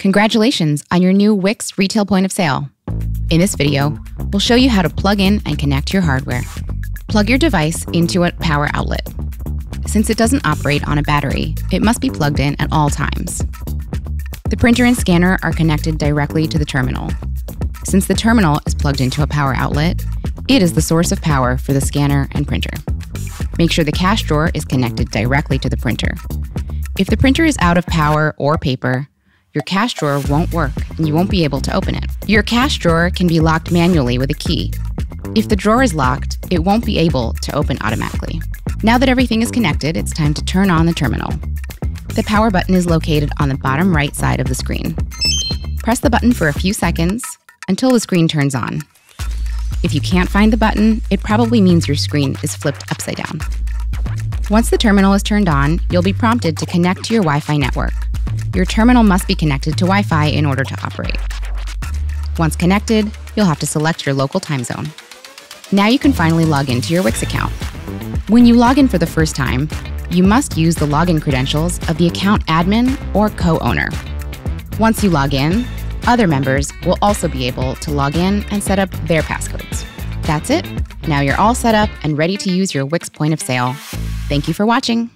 Congratulations on your new Wix retail point of sale. In this video, we'll show you how to plug in and connect your hardware. Plug your device into a power outlet. Since it doesn't operate on a battery, it must be plugged in at all times. The printer and scanner are connected directly to the terminal. Since the terminal is plugged into a power outlet, it is the source of power for the scanner and printer. Make sure the cash drawer is connected directly to the printer. If the printer is out of power or paper, your cash drawer won't work and you won't be able to open it. Your cash drawer can be locked manually with a key. If the drawer is locked, it won't be able to open automatically. Now that everything is connected, it's time to turn on the terminal. The power button is located on the bottom right side of the screen. Press the button for a few seconds until the screen turns on. If you can't find the button, it probably means your screen is flipped upside down. Once the terminal is turned on, you'll be prompted to connect to your Wi Fi network. Your terminal must be connected to Wi Fi in order to operate. Once connected, you'll have to select your local time zone. Now you can finally log into your Wix account. When you log in for the first time, you must use the login credentials of the account admin or co owner. Once you log in, other members will also be able to log in and set up their passcodes. That's it. Now you're all set up and ready to use your Wix point of sale. Thank you for watching.